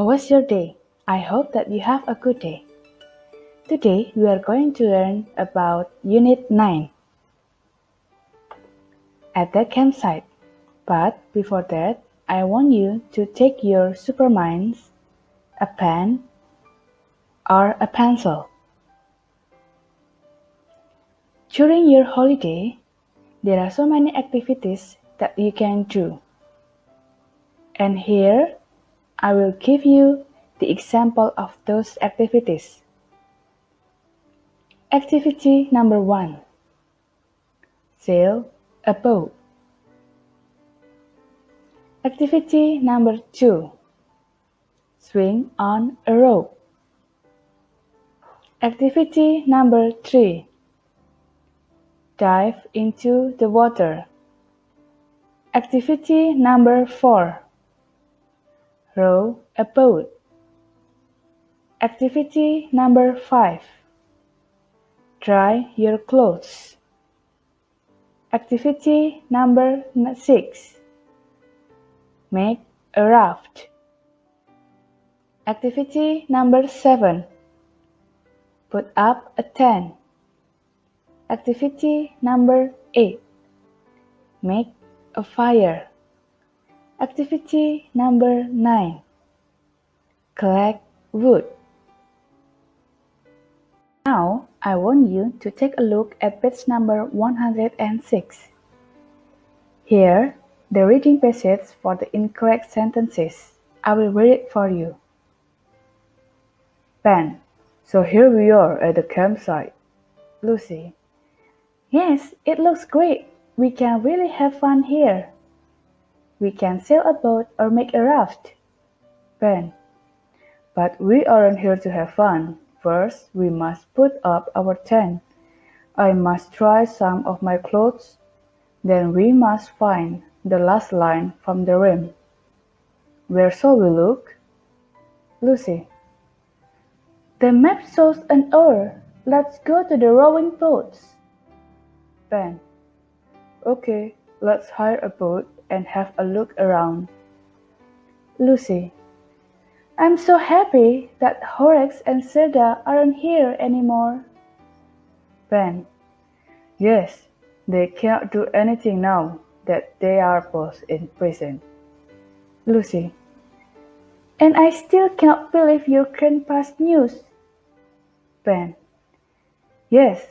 How was your day? I hope that you have a good day. Today we are going to learn about Unit 9 at the campsite. But before that, I want you to take your superminds, a pen, or a pencil. During your holiday, there are so many activities that you can do. And here I will give you the example of those activities. Activity number one Sail a boat. Activity number two Swing on a rope. Activity number three Dive into the water. Activity number four Row a boat. Activity number five Dry your clothes. Activity number six Make a raft. Activity number seven Put up a tent. Activity number eight Make a fire. Activity number 9 Collect wood. Now, I want you to take a look at page number 106. Here, the reading passage for the incorrect sentences. I will read it for you. Ben, so here we are at the campsite. Lucy, yes, it looks great. We can really have fun here. We can sail a boat or make a raft. Ben. But we aren't here to have fun. First, we must put up our tent. I must try some of my clothes. Then we must find the last line from the rim. Where shall we look? Lucy. The map shows an oar. Let's go to the rowing boats. Ben. Okay, let's hire a boat and have a look around. Lucy. I'm so happy that Horace and Zelda aren't here anymore. Ben. Yes, they can't do anything now that they are both in prison. Lucy. And I still can't believe your grandpa's news. Ben. Yes,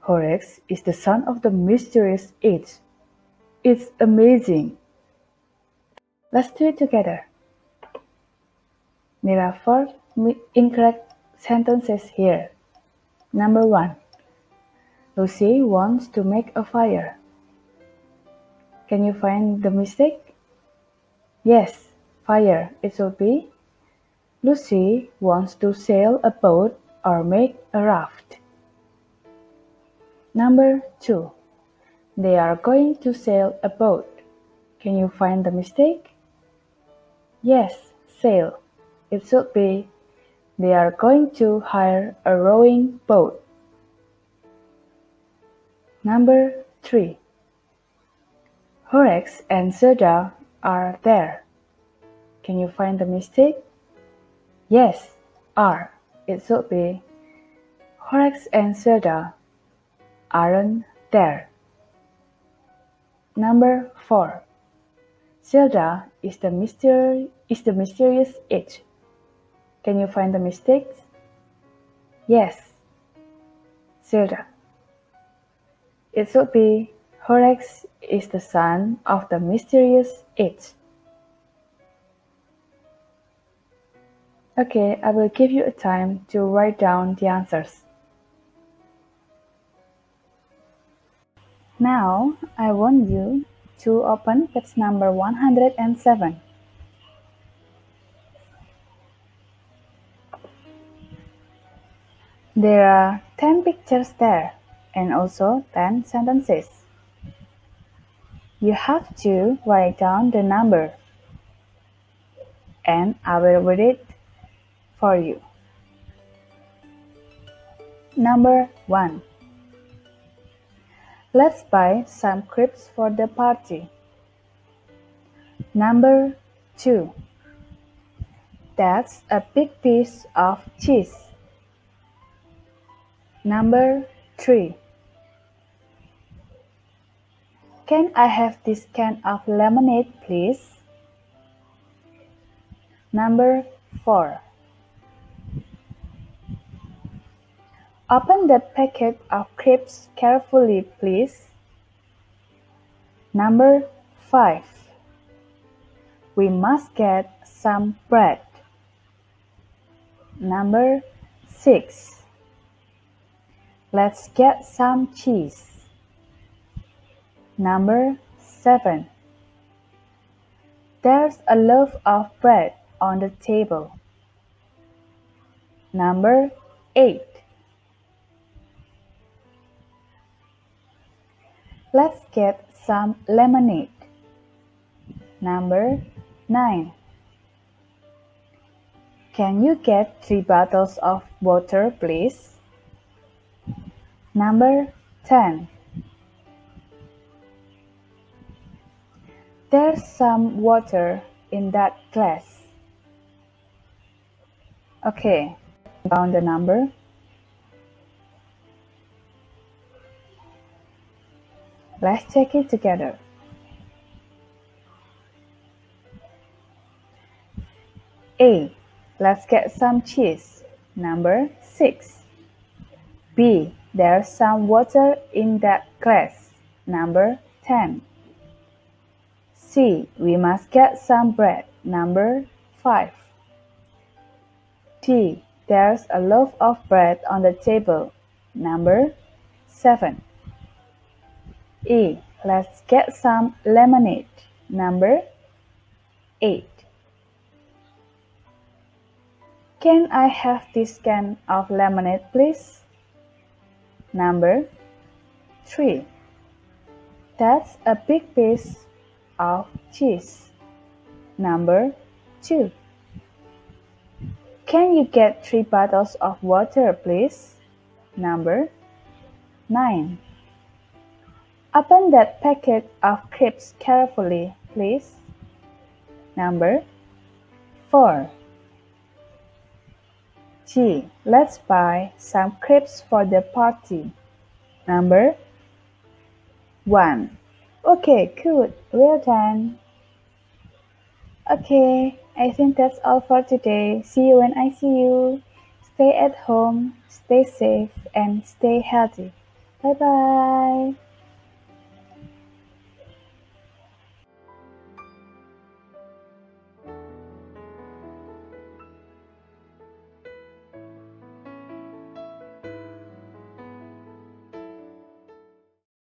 Horace is the son of the mysterious H. It's amazing. Let's do it together. There are four incorrect sentences here. Number one. Lucy wants to make a fire. Can you find the mistake? Yes, fire. It should be Lucy wants to sail a boat or make a raft. Number two. They are going to sail a boat. Can you find the mistake? Yes, sail. It should be they are going to hire a rowing boat. Number 3. Horace and Zelda are there. Can you find the mistake? Yes, are. It should be Horace and Zelda aren't there. Number 4. Zelda is the, mystery, is the mysterious H. Can you find the mistakes? Yes, Zelda. It should be Horace is the son of the mysterious H. Okay, I will give you a time to write down the answers. Now, I want you to open page number 107. There are 10 pictures there and also 10 sentences. You have to write down the number and I will read it for you. Number 1 Let's buy some crepes for the party. Number 2. That's a big piece of cheese. Number 3. Can I have this can of lemonade, please? Number 4. Open the packet of crisps carefully, please. Number 5. We must get some bread. Number 6. Let's get some cheese. Number 7. There's a loaf of bread on the table. Number 8. Let's get some lemonade. Number 9. Can you get three bottles of water, please? Number 10. There's some water in that glass. Okay, found the number. Let's check it together. A. Let's get some cheese. Number 6. B. There's some water in that glass. Number 10. C. We must get some bread. Number 5. D. There's a loaf of bread on the table. Number 7. E. Let's get some lemonade. Number 8. Can I have this can of lemonade, please? Number 3. That's a big piece of cheese. Number 2. Can you get three bottles of water, please? Number 9. Open that packet of crisps carefully, please. Number 4. G. Let's buy some crisps for the party. Number 1. Okay, good. Well done. Okay, I think that's all for today. See you when I see you. Stay at home, stay safe, and stay healthy. Bye bye.